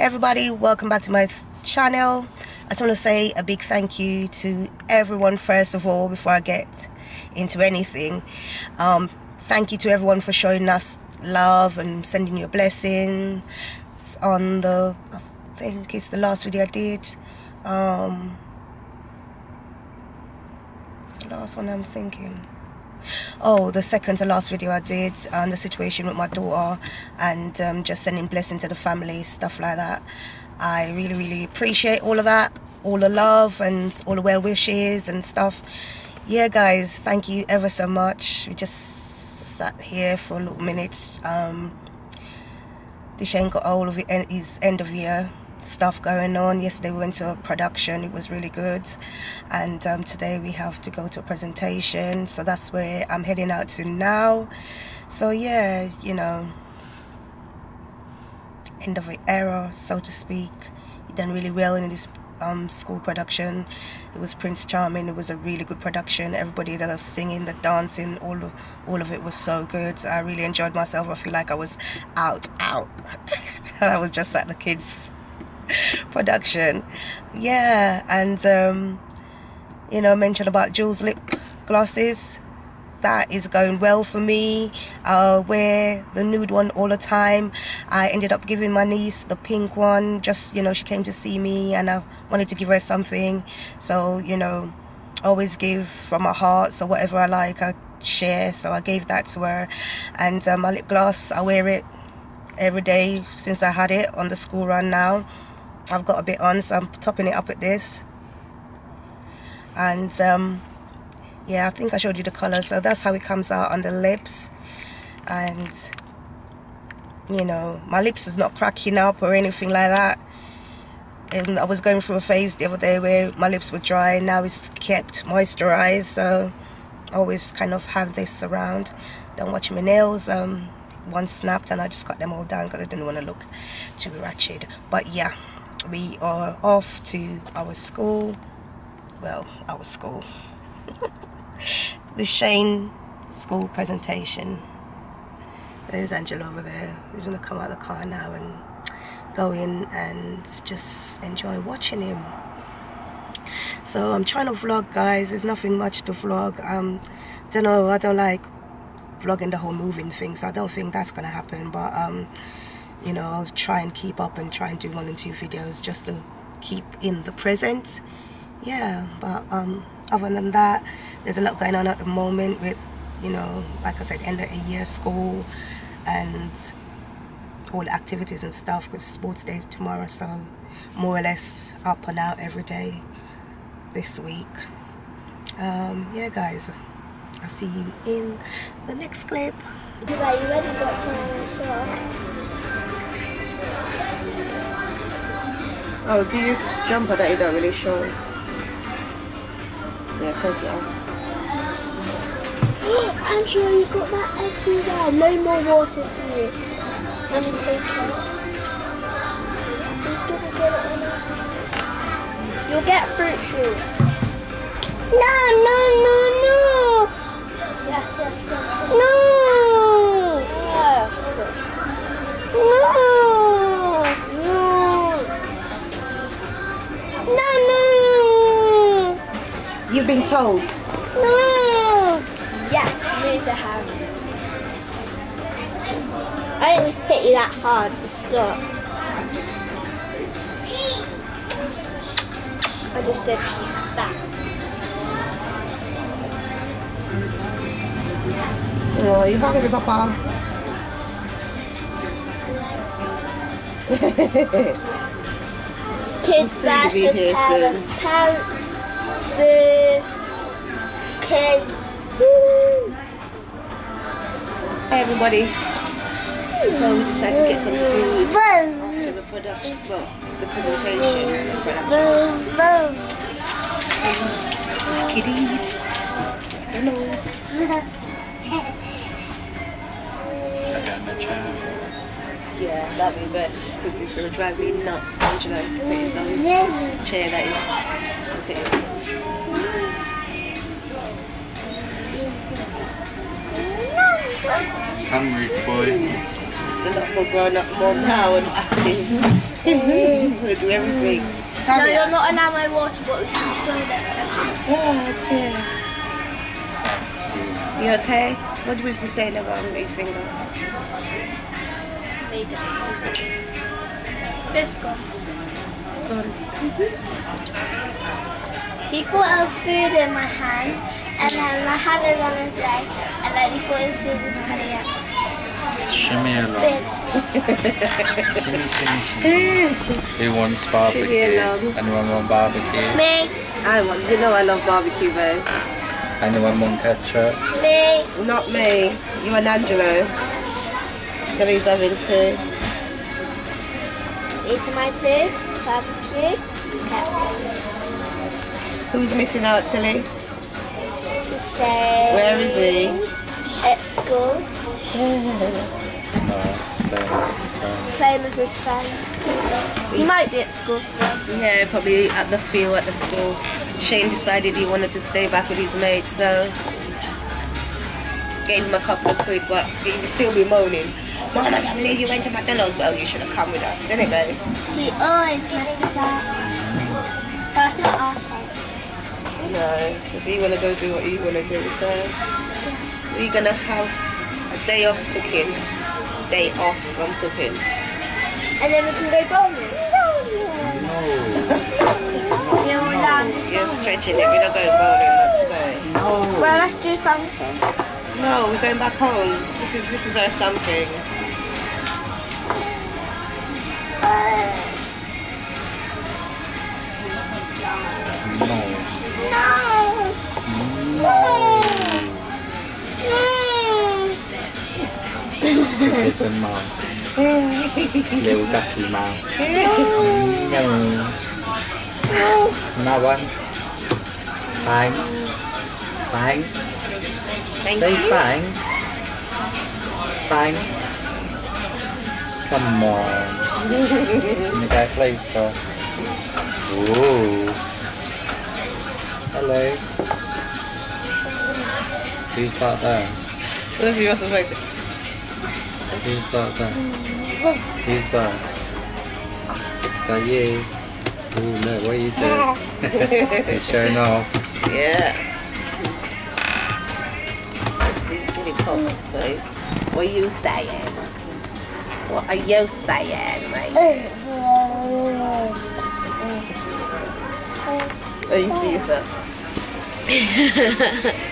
Everybody, welcome back to my channel. I just want to say a big thank you to everyone first of all before I get into anything. Um, thank you to everyone for showing us love and sending you a blessing on the I think it's the last video I did. Um, it's the last one I'm thinking oh the second to last video i did on the situation with my daughter and um, just sending blessing to the family stuff like that. I really really appreciate all of that all the love and all the well wishes and stuff. Yeah guys thank you ever so much. We just sat here for a little minute. Um this ain't got all of it his end of year stuff going on. Yesterday we went to a production, it was really good. And um, today we have to go to a presentation. So that's where I'm heading out to now. So yeah, you know, end of an era, so to speak. He done really well in this um, school production. It was Prince Charming. It was a really good production. Everybody that was singing, the dancing, all of, all of it was so good. I really enjoyed myself. I feel like I was out, out. I was just at the kids' production. Yeah, and um, you know, mention about Jules lip glosses. That is going well for me. I wear the nude one all the time. I ended up giving my niece the pink one. Just you know, she came to see me, and I wanted to give her something. So you know, always give from my heart. So whatever I like, I share. So I gave that to her, and uh, my lip gloss, I wear it every day since I had it on the school run now. I've got a bit on so I'm topping it up with this. And um, yeah I think I showed you the color so that's how it comes out on the lips. And you know my lips is not cracking up or anything like that. And I was going through a phase the other day where my lips were dry and now it's kept moisturized so I always kind of have this around. Don't watch my nails um, one snapped and I just cut them all down because I didn't want to look too ratchet but yeah we are off to our school. Well our school. Deshane school presentation. There's Angela over there we're gonna come out of the car now and go in and just enjoy watching him. So I'm trying to vlog guys. There's nothing much to vlog. Um don't know I don't like vlogging the whole moving thing so I don't think that's gonna happen but um you know I'll try and keep up and try and do one and two videos just to keep in the present. Yeah but um other than that there's a lot going on at the moment with you know like I said end of the year school and all activities and stuff with sports days tomorrow. So more or less up and out every day this week. Um yeah guys I'll see you in the next clip. You already got some Oh, do you jumper that you don't really show? Yeah, take it off. Angela, you got that everywhere. No more water for you. Let me take it. You'll get fruit shoot. No, no, no, no. Yes, yes, yes. No. You've been told. No. Yes, move the hand. I didn't hit you that hard to stop. I just did that. Oh, you hungry, Papa? Kids It's good to be versus here parents. Parents. The kids. Woo. Hey everybody. So we decided to get some food after the production, well, the presentation, the production. Kitties. McDonald's. that'd be best because he's gonna drive me nuts. Angela, put his own chair that is. Okay. Hungry boy. She's a lot more grown up mom now and active. we do everything. No, you're not allowed my water bottle. You can throw that. Oh dear. You okay? What was he saying about my finger? Made it. This gone. It's gone. He thought I was food in my hand, and then I had it on his leg, and then he it was food in my hand. Shimmy along. Shimmy, shimmy, shimmy. Who wants barbecue? Anyone want barbecue? Me, I want, you know I love barbecue, babe. Anyone want ketchup? me. Not me. You and Angelo. Tilly's having two. Eating my food, barbecue. Who's missing out, Tilly? Where is he? At school, playing with his friends. He might be at school still. Yeah, probably at the field at the school. Shane decided he wanted to stay back with his mates, so gave him a couple of quid, but he would still be moaning. Mom, I can't believe you went to McDonald's. Well, you should have come with us, anyway. We always messes up. That's not our fault. No, because he want to go do what he want to do. So we're gonna have a day off cooking, day off from cooking. And then we can go bowling. No. Yeah, we're done. You're stretching it. We're not going bowling that today. Well, let's do something. No, we're going back home. This is this is our something. Little mouse. Little ducky mouse. No. No one. Thanks. Thanks. Thank Say you. thanks. Thanks. Come on. Let me go closer. Ooh. Hello. Who's that there? Who's your supposed There? Who's that? Is that you? Ooh, look, what are you doing? You're showing off. Yeah. See, silly pop face. What are you saying? What are you saying, mate? Oh, you see yourself.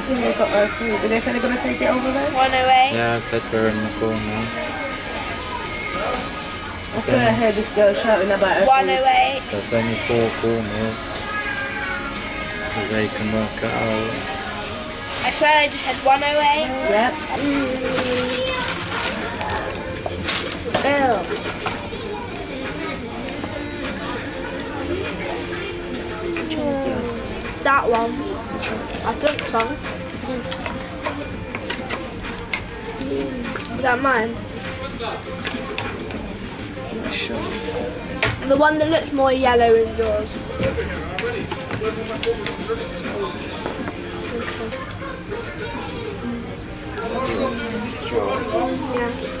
I think they've got our food. Are they saying they're going to take it over there? One away. Yeah, I said we're in the corner. I swear I heard this girl shouting about her One food. away. There's only four corners. So they can work it out. I swear I just had one away. Yep. Ew. Which one's yours? That one. I think so. Is that mine? I'm not sure. The one that looks more yellow is yours. Straw. Yeah.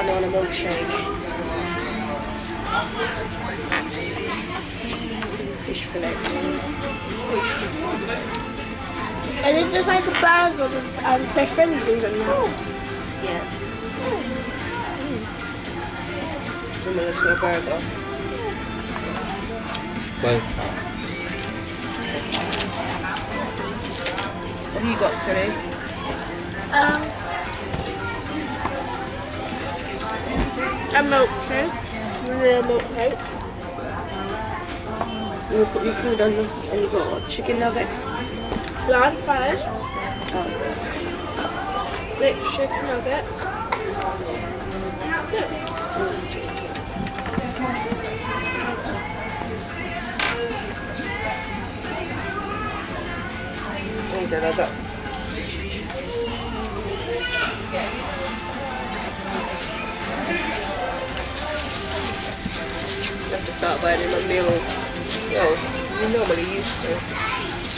Banana milkshake. Fish fillet. And it's just like a bag of um, fish fingers in there. Yeah. Demolition burger. Bye. What have you got today? Um, a milkshake. Real milkshake. You put your food on the, and you got what? Chicken nuggets? Large fries. Oh. Six chicken nuggets. Oh, then I got. You have to start buying him a meal. know, we normally used to.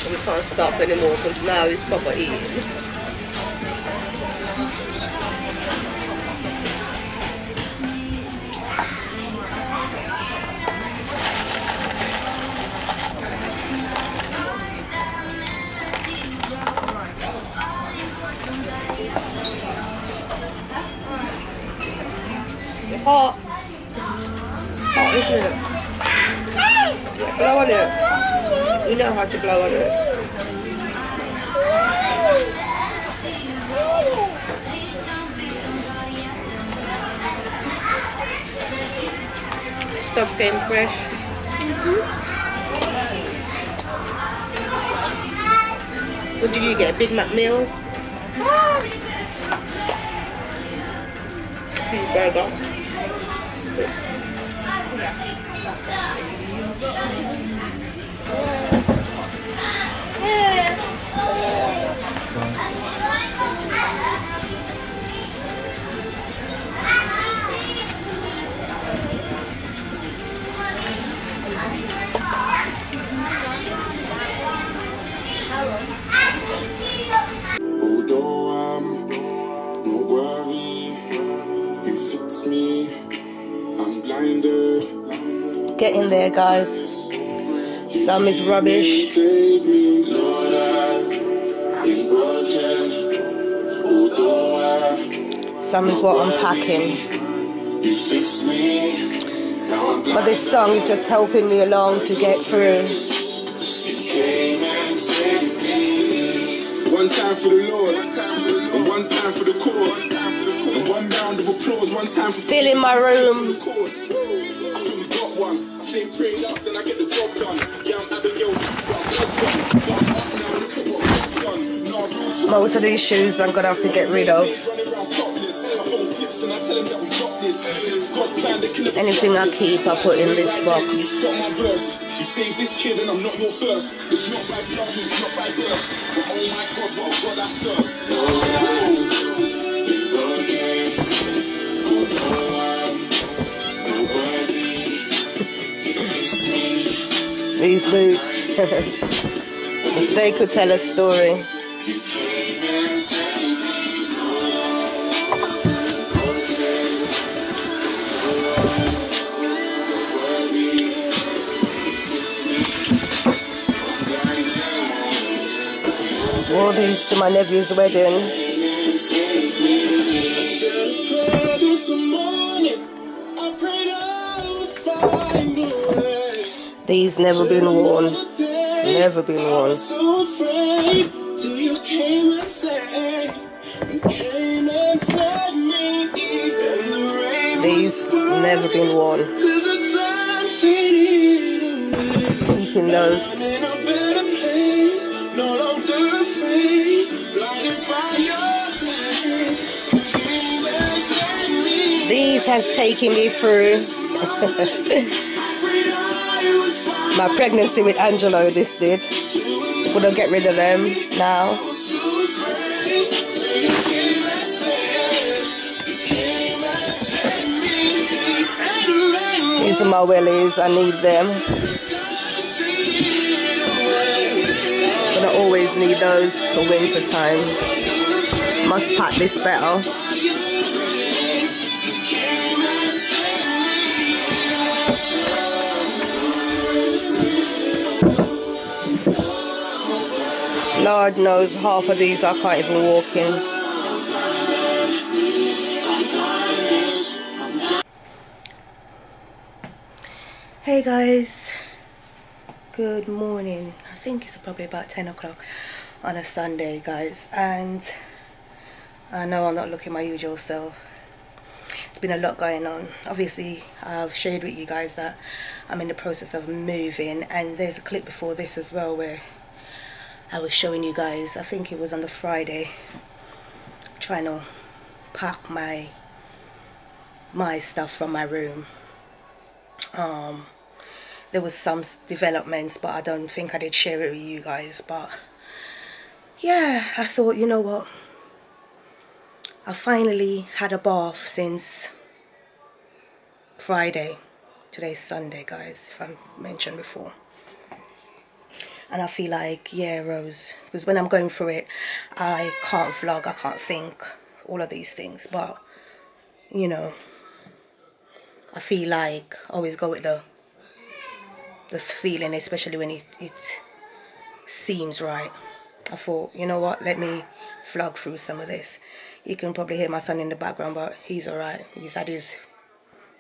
We can't stop anymore because now he's proper eating. Hot. Hot, isn't it? Yeah, blow on it. You know how to blow on it. Stuff came fresh. What did you get? A Big Mac meal? Ah. Cheeseburger. Guys. Some is rubbish. Save me, Lord, I've been broken. Although I, Some is what I'm packing. you fix me. Now I'm But this song is just helping me along to get through. You came and saved me. One time for the Lord, and one time for the cause. And one round of applause, one time for Still in my room. Prayed up, then I get the job done. Yeah, Abigail Super. I'm up now, look at what God's done. Nah, real talk. Most of these shoes I'm gonna have to get rid of. Running around topless. I phone flips and I tell him that we got this. This is God's plan. They can never Anything I keep, I put in this box. stop my verse. You saved this kid and I'm not your first. It's not by blood, it's not by birth. But oh my God, what a God I serve. These boots. if they could tell a story. Wore these to my nephew's wedding. These never been worn. Never been worn. so afraid till you came and saved. You came and saved me in the rain. These never been worn. Cause the sun faded away. Keeping those. In a better place, no longer afraid. Blinded by your grace. You came and saved me. These has taken me through my pregnancy with Angelo. This did. Gonna get rid of them now. These are my wellies. I need them. Gonna always need those for winter time. Must pack this better. Lord knows half of these I can't even walk in. Hey guys, good morning. I think it's probably about 10 o'clock on a Sunday, guys, and I know I'm not looking my usual self. It's been a lot going on. Obviously, I've shared with you guys that I'm in the process of moving, and there's a clip before this as well where I was showing you guys, I think it was on the Friday, trying to pack my my stuff from my room. Um there was some developments but i don't think i did share it with you guys but yeah i thought you know what? I finally had a bath since friday. Today's sunday guys if i mentioned before and i feel like yeah rose because when i'm going through it i can't vlog i can't think all of these things but you know I feel like I always go with the this feeling, especially when it it seems right. I thought, you know what, let me vlog through some of this. You can probably hear my son in the background, but he's alright. He's had his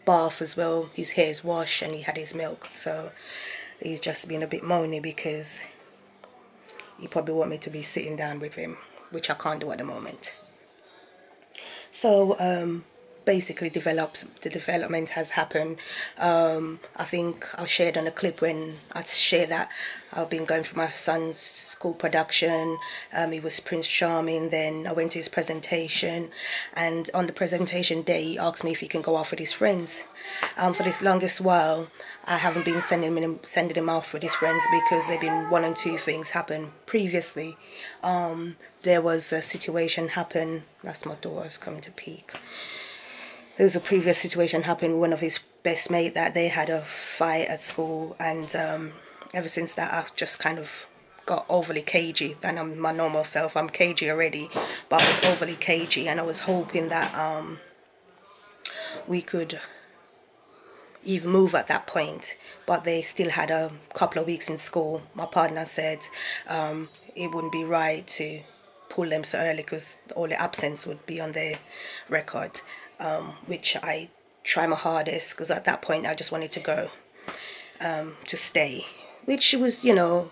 bath as well. His hair's washed and he had his milk, so he's just been a bit moany because he probably want me to be sitting down with him, which I can't do at the moment. So um, basically, develops the development has happened. Um, I think I shared on a clip when I shared that I've been going for my son's school production. Um, he was Prince Charming. Then I went to his presentation, and on the presentation day, he asked me if he can go out with his friends. Um, for this longest while, I haven't been sending him sending him out with his friends because there've been one and two things happen previously. Um, there was a situation happen. That's my daughter's coming to peak. There was a previous situation happened with one of his best mate that they had a fight at school, and um, ever since that, I've just kind of got overly cagey. Than I'm my normal self. I'm cagey already, but I was overly cagey, and I was hoping that um, we could even move at that point. But they still had a couple of weeks in school. My partner said um, it wouldn't be right to pull them so early because all the absence would be on their record, um, which I try my hardest because at that point I just wanted to go um, to stay, which was, you know,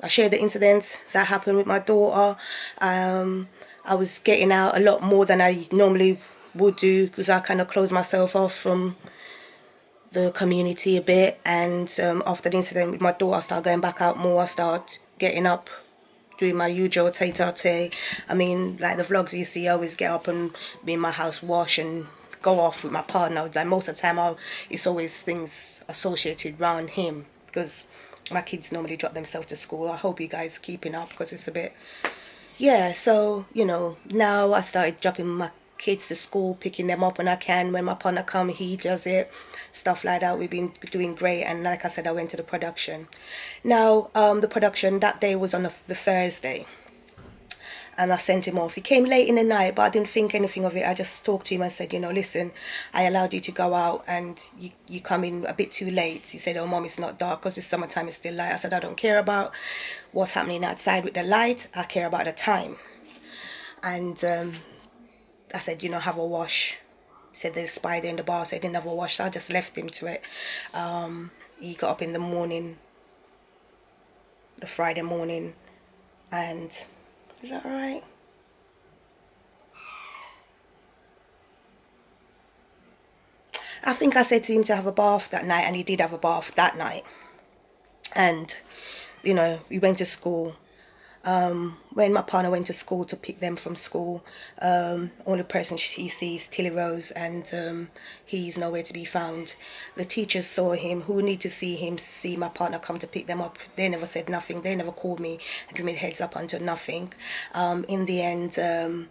I shared the incidents that happened with my daughter. Um, I was getting out a lot more than I normally would do because I kind of closed myself off from the community a bit. And um, after the incident with my daughter, I started going back out more. I started getting up, doing my usual tete I mean, like the vlogs you see, I always get up and be in my house, wash and go off with my partner. Like most of the time, I'll, it's always things associated around him because my kids normally drop themselves to school. I hope you guys keeping up because it's a bit yeah so you know now i started dropping my kids to school picking them up when i can when my partner come he does it stuff like that we've been doing great and like i said i went to the production now um the production that day was on the, the thursday and I sent him off. He came late in the night, but I didn't think anything of it. I just talked to him and said, you know, listen, I allowed you to go out and you, you come in a bit too late. He said, oh, mom, it's not dark because it's summertime, it's still light. I said, I don't care about what's happening outside with the light. I care about the time. And um, I said, you know, have a wash. He said there's a spider in the bar, so I didn't have a wash. So I just left him to it. Um, he got up in the morning, the Friday morning, and is that right? I think I said to him to have a bath that night, and he did have a bath that night. And, you know, we went to school. Um, when my partner went to school to pick them from school, um, only person she sees Tilly Rose, and um, he's nowhere to be found. The teachers saw him. Who need to see him? See my partner come to pick them up. They never said nothing. They never called me give me heads up until nothing. Um, in the end. Um,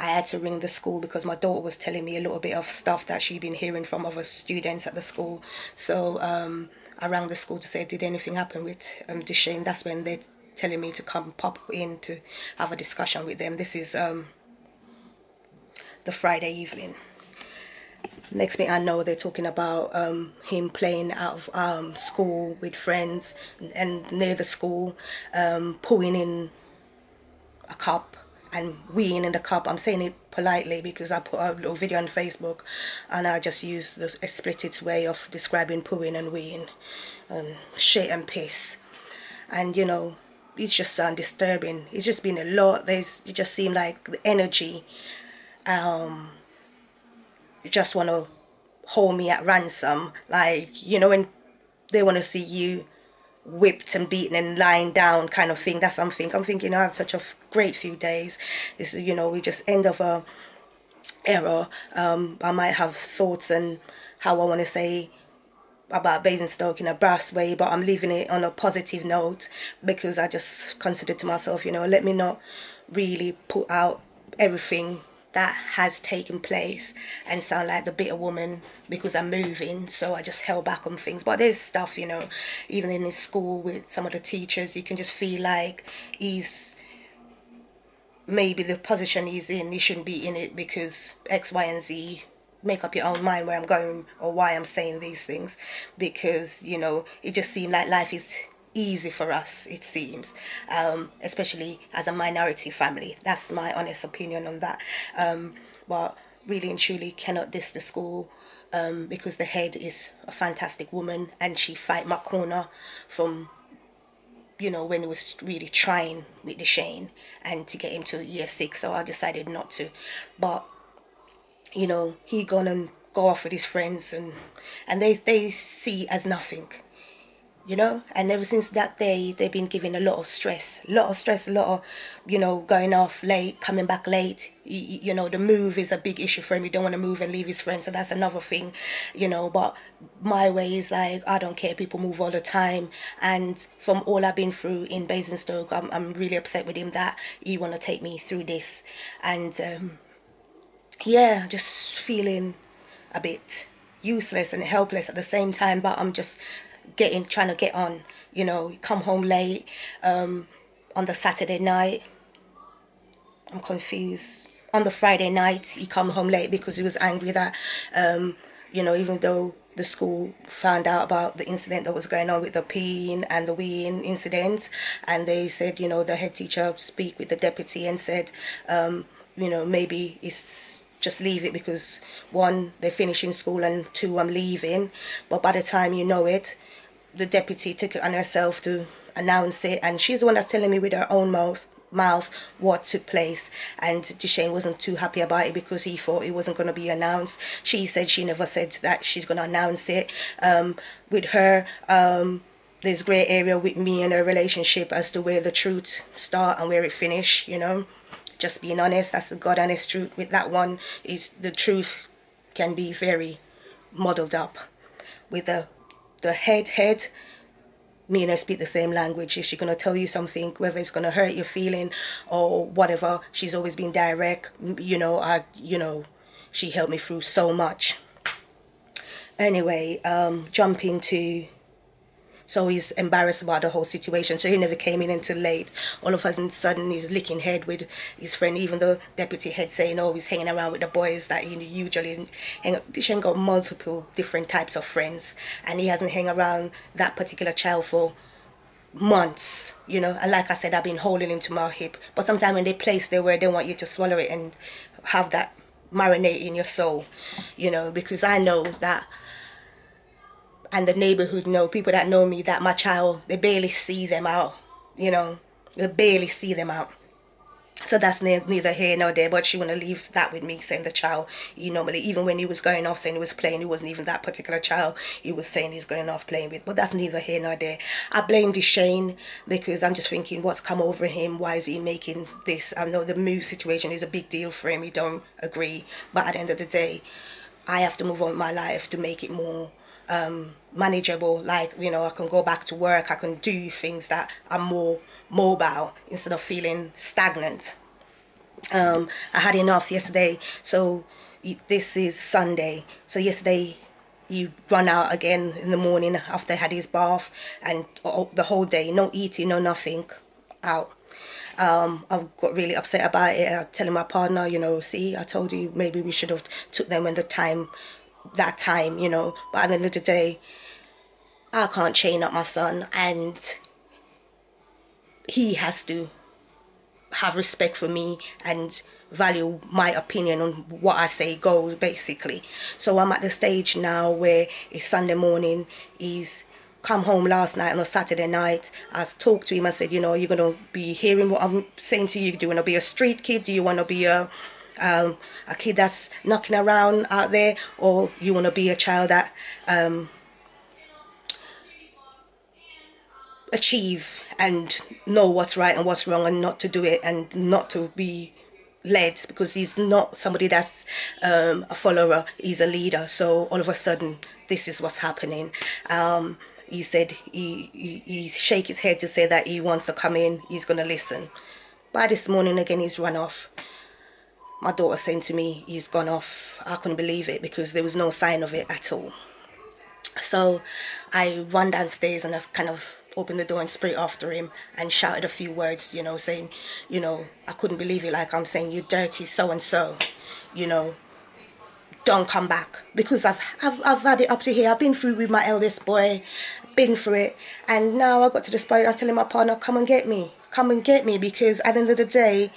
I had to ring the school because my daughter was telling me a little bit of stuff that she'd been hearing from other students at the school. So um, I rang the school to say, did anything happen with um, Deshane? That's when they're telling me to come pop in to have a discussion with them. This is um, the Friday evening. Next thing I know, they're talking about um, him playing out of um, school with friends and near the school, um, pulling in a cup and weeing in the cup. I'm saying it politely because I put a little video on Facebook and I just use the explicit way of describing pooing and weeing, um, shit and piss. And you know, it's just sound disturbing. It's just been a lot. There's it just seemed like the energy. Um, you just want to hold me at ransom, like you know when they want to see you whipped and beaten and lying down kind of thing. That's something I'm thinking. I have such a great few days. This you know we just end of a era. Um, I might have thoughts and how I want to say about Basingstoke in a brass way, but I'm leaving it on a positive note because I just considered to myself, you know, let me not really put out everything that has taken place and sound like the bitter woman because I'm moving so I just held back on things. But there's stuff you know even in school with some of the teachers you can just feel like he's maybe the position he's in he shouldn't be in it because X Y and Z make up your own mind where I'm going or why I'm saying these things because you know it just seemed like life is easy for us it seems um, especially as a minority family. That's my honest opinion on that. Um, but really and truly cannot diss the school um, because the head is a fantastic woman and she fight corner from you know when it was really trying with Deshane and to get him to year six so I decided not to. But you know he gone and go off with his friends and and they they see as nothing you know? And ever since that day they've been given a lot of stress a lot of stress a lot of you know going off late coming back late. You, you know the move is a big issue for him. He don't want to move and leave his friends so that's another thing you know? But my way is like i don't care people move all the time. And from all i've been through in basingstoke i'm, I'm really upset with him that he want to take me through this. And um yeah just feeling a bit useless and helpless at the same time but i'm just getting trying to get on you know come home late um on the saturday night. I'm confused. On the friday night he come home late because he was angry that um you know even though the school found out about the incident that was going on with the peeing and the weeing incident and they said you know the head teacher speak with the deputy and said um you know maybe it's just leave it because one they're finishing school and two i'm leaving. But by the time you know it the deputy took it on herself to announce it and she's the one that's telling me with her own mouth mouth what took place. And Deshane wasn't too happy about it because he thought it wasn't going to be announced. She said she never said that she's going to announce it. Um, with her um, there's grey area with me and her relationship as to where the truth start and where it finish you know just being honest. That's the god honest truth. With that one is the truth can be very muddled up. With the the head head me and her speak the same language. If she's going to tell you something whether it's going to hurt your feeling or whatever? She's always been direct. You know i you know she helped me through so much. Anyway um jump into so he's embarrassed about the whole situation. So he never came in until late. All of a sudden, he's licking head with his friend, even though deputy head saying, oh, he's hanging around with the boys that he usually hang. Deshane got multiple different types of friends, and he hasn't hang around that particular child for months, you know. And like I said, I've been holding him to my hip. But sometimes when they place there where they want you to swallow it and have that marinate in your soul, you know, because I know that and the neighborhood know people that know me that my child they barely see them out you know? They barely see them out. So that's ne- neither here nor there but she want to leave that with me saying the child he normally even when he was going off saying he was playing it wasn't even that particular child he was saying he's going off playing with but that's neither here nor there. I blame Deshane because i'm just thinking what's come over him? Why is he making this? I know the move situation is a big deal for him he don't agree but at the end of the day i have to move on with my life to make it more um, manageable. Like, you know, I can go back to work, I can do things that are more mobile instead of feeling stagnant. Um, I had enough yesterday, so this is Sunday. So yesterday you run out again in the morning after I had his bath and the whole day, no eating, no nothing, out. Um, I got really upset about it. I telling my partner, you know, see, I told you maybe we should have took them when the time that time, you know. But at the end of the day, I can't chain up my son, and he has to have respect for me and value my opinion on what I say goes basically. So I'm at the stage now where it's Sunday morning, he's come home last night on a Saturday night. I talked to him and said, you know, you're gonna be hearing what I'm saying to you. Do you wanna be a street kid? Do you wanna be a um, a kid that's knocking around out there, or you wanna be a child that um, achieve and know what's right and what's wrong and not to do it and not to be led because he's not somebody that's um, a follower he's a leader. So all of a sudden this is what's happening. Um, he said he, he, he shake his head to say that he wants to come in he's going to listen. By this morning again he's run off my daughter saying to me he's gone off i couldn't believe it because there was no sign of it at all so i run downstairs and i kind of opened the door and sprayed after him and shouted a few words, you know, saying, you know, I couldn't believe it. Like I'm saying, you dirty so and so, you know, don't come back because I've, I've I've had it up to here. I've been through with my eldest boy, been through it, and now I got to the point. I'm telling my partner, come and get me, come and get me, because at the end of the day,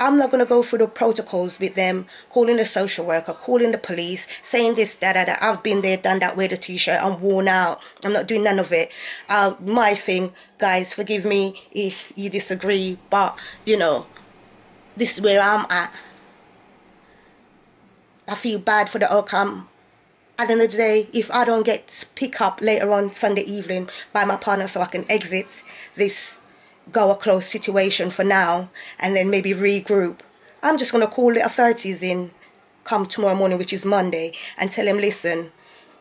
I'm not going to go through the protocols with them, calling the social worker, calling the police, saying this, that, that, that. I've been there, done that, wear the t-shirt, I'm worn out. I'm not doing none of it. Uh, my thing, guys, forgive me if you disagree, but, you know, this is where I'm at. I feel bad for the outcome. At the end of the day, if I don't get pick up later on Sunday evening by my partner so I can exit this go a close situation for now and then maybe regroup. I'm just going to call the authorities in come tomorrow morning, which is Monday, and tell them, listen,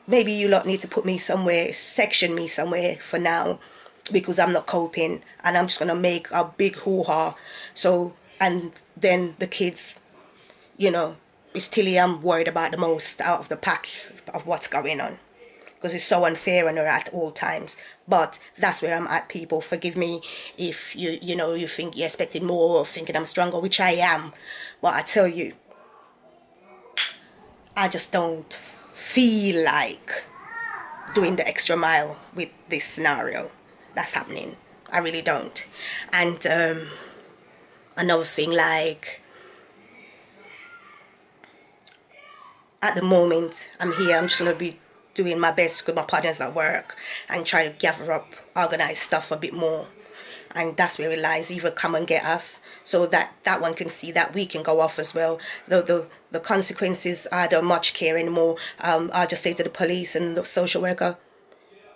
maybe you lot need to put me somewhere, section me somewhere for now because I'm not coping and I'm just going to make a big hoo-ha. So, and then the kids, you know, it's Tilly I'm worried about the most out of the pack of what's going on because it's so unfair on her at all times. But that's where I'm at, people. Forgive me if you you know you think you're expecting more or thinking I'm stronger, which I am. But I tell you, I just don't feel like doing the extra mile with this scenario that's happening. I really don't. And um, another thing, like at the moment, I'm here. I'm just gonna be doing my best with my partners at work and try to gather up, organize stuff a bit more. And that's where it lies. Either come and get us so that that one can see that we can go off as well. The the, the consequences, I don't much care anymore. Um, I'll just say to the police and the social worker,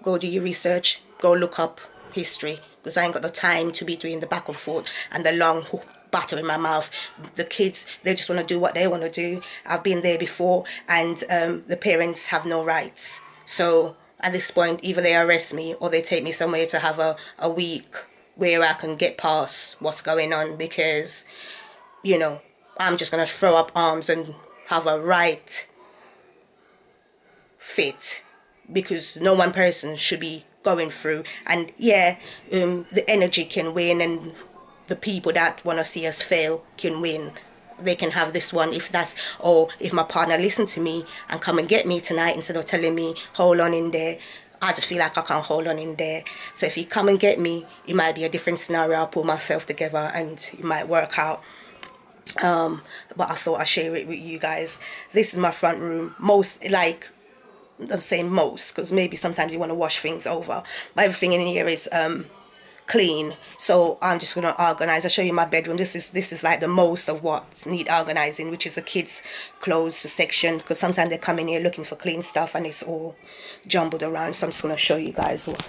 go do your research, go look up history because I ain't got the time to be doing the back and forth and the long batter in my mouth. The kids, they just want to do what they want to do. I've been there before, and um, the parents have no rights. So at this point, either they arrest me or they take me somewhere to have a, a week where I can get past what's going on because, you know, I'm just going to throw up arms and have a right fit because no one person should be going through and yeah um the energy can win and the people that want to see us fail can win they can have this one if that's or if my partner listen to me and come and get me tonight instead of telling me hold on in there I just feel like I can't hold on in there. So if you come and get me, it might be a different scenario. I'll pull myself together and it might work out. Um, but I thought I'd share it with you guys. This is my front room. Most like I'm saying most because maybe sometimes you want to wash things over. But everything in here is um clean. So i'm just gonna organize i'll show you my bedroom. This is this is like the most of what need organizing which is the kids clothes section because sometimes they come in here looking for clean stuff and it's all jumbled around. So i'm just gonna show you guys what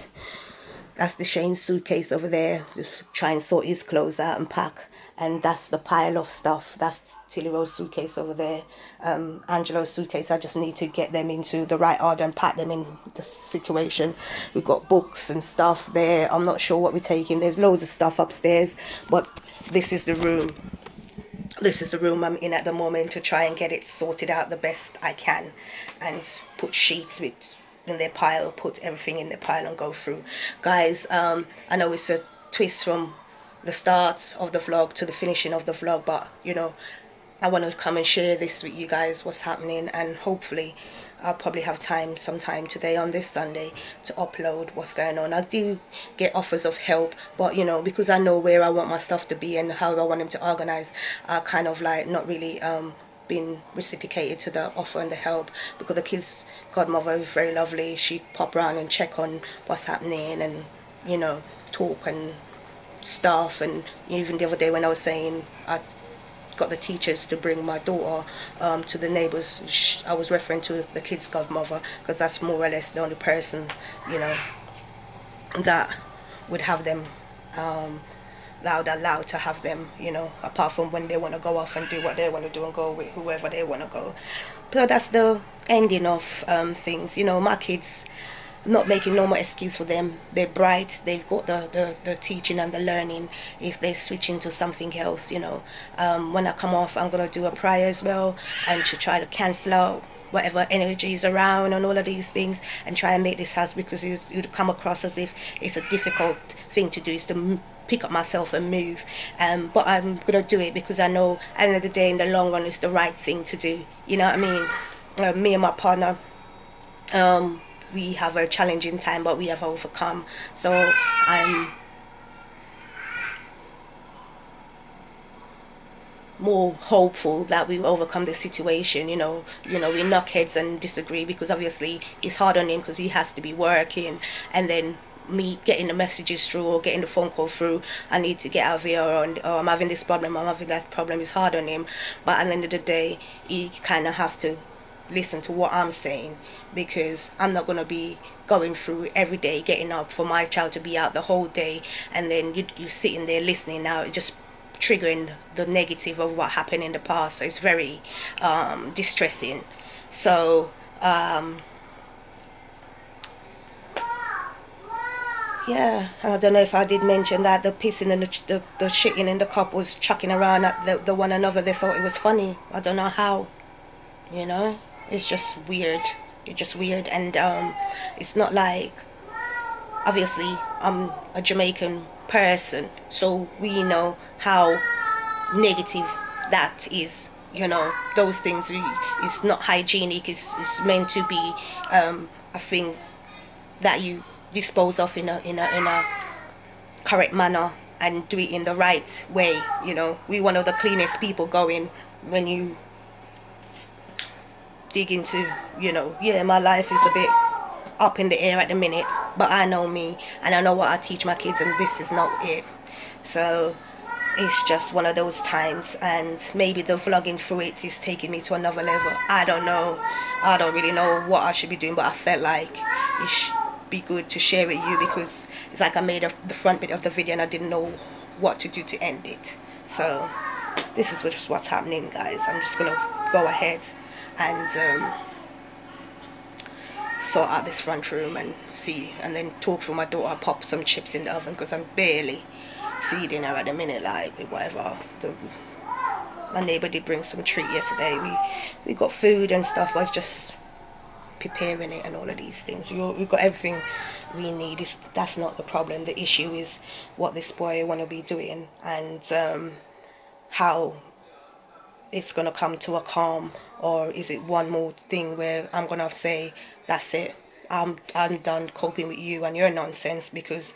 that's Deshane suitcase over there. Just try and sort his clothes out and pack and that's the pile of stuff. That's Tilly Rose suitcase over there. Um, Angelo's suitcase. I just need to get them into the right order and pack them in the situation. We've got books and stuff there. I'm not sure what we're taking. There's loads of stuff upstairs but this is the room. This is the room I'm in at the moment to try and get it sorted out the best I can and put sheets with in their pile put everything in their pile and go through. Guys um, I know it's a twist from the start of the vlog to the finishing of the vlog but you know I want to come and share this with you guys what's happening and hopefully I'll probably have time sometime today on this Sunday to upload what's going on. I do get offers of help, but you know, because I know where I want my stuff to be and how I want them to organize, I kind of like not really um been reciprocated to the offer and the help because the kid's godmother is very lovely. She pop around and check on what's happening and you know talk and stuff and even the other day when I was saying I got the teachers to bring my daughter um, to the neighbors I was referring to the kid's godmother because that's more or less the only person you know that would have them um, allowed allowed to have them you know apart from when they want to go off and do what they want to do and go with whoever they want to go. So that's the ending of um, things. You know my kids not making no more excuse for them. They're bright. They've got the, the, the teaching and the learning if they switch into something else you know. Um, when i come off i'm going to do a prayer as well and to try to cancel out whatever energy is around and all of these things and try and make this house because you'd come across as if it's a difficult thing to do is to pick up myself and move. Um, but i'm going to do it because i know at the end of the day in the long run it's the right thing to do. You know what i mean? Uh, me and my partner um, we have a challenging time but we have overcome. So i'm more hopeful that we overcome the situation you know you know we knock heads and disagree because obviously it's hard on him because he has to be working. And then me getting the messages through or getting the phone call through i need to get out of here or, i'm having this problem i'm having that problem is hard on him. But at the end of the day he kind of have to listen to what I'm saying because I'm not going to be going through every day getting up for my child to be out the whole day and then you you sitting there listening now just triggering the negative of what happened in the past. So it's very um, distressing. So um, yeah I don't know if I did mention that the pissing and the, the, the shitting in the cup was chucking around at the, the one another. They thought it was funny. I don't know how you know it's just weird. It's just weird and um, it's not like obviously i'm a jamaican person so we know how negative that is you know? Those things it's not hygienic it's, it's meant to be um, a thing that you dispose of in a in a in a correct manner and do it in the right way you know? We're one of the cleanest people going when you dig into, you know, yeah, my life is a bit up in the air at the minute, but I know me and I know what I teach my kids, and this is not it. So it's just one of those times, and maybe the vlogging through it is taking me to another level. I don't know. I don't really know what I should be doing, but I felt like it should be good to share with you because it's like I made a, the front bit of the video and I didn't know what to do to end it. So this is just what's happening, guys. I'm just gonna go ahead and um, sort out this front room and see and then talk to my daughter pop some chips in the oven because I'm barely feeding her at the minute like whatever. The, my neighbor did bring some treat yesterday. We we got food and stuff but it's just preparing it and all of these things. You, we've got everything we need. It's, that's not the problem. The issue is what this boy want to be doing and um, how it's going to come to a calm or is it one more thing where I'm to say that's it. I'm I'm done coping with you and your nonsense because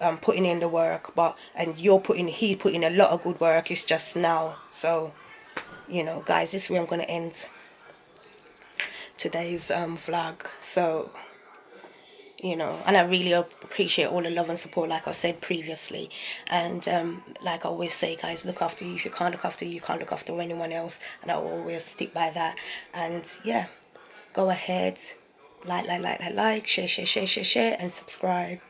I'm putting in the work but and you're putting he putting a lot of good work it's just now. So you know guys this is where I'm to end today's um vlog. So you know and i really appreciate all the love and support like I've said previously. And um, like i always say guys look after you. If you can't look after you, you can't look after anyone else. And i always stick by that. And yeah go ahead. Like like like like like share share share share share and subscribe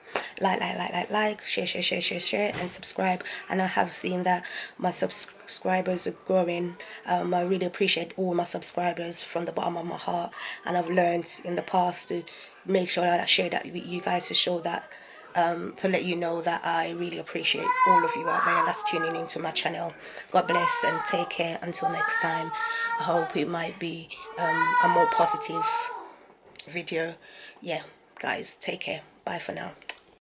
like like like like like share share share share share and subscribe and i have seen that my subscribers are growing um, i really appreciate all my subscribers from the bottom of my heart and i've learned in the past to make sure that I share that with you guys to show that um, to let you know that I really appreciate all of you out there that's tuning into my channel. God bless and take care until next time. I hope it might be um, a more positive video. Yeah, guys, take care. Bye for now.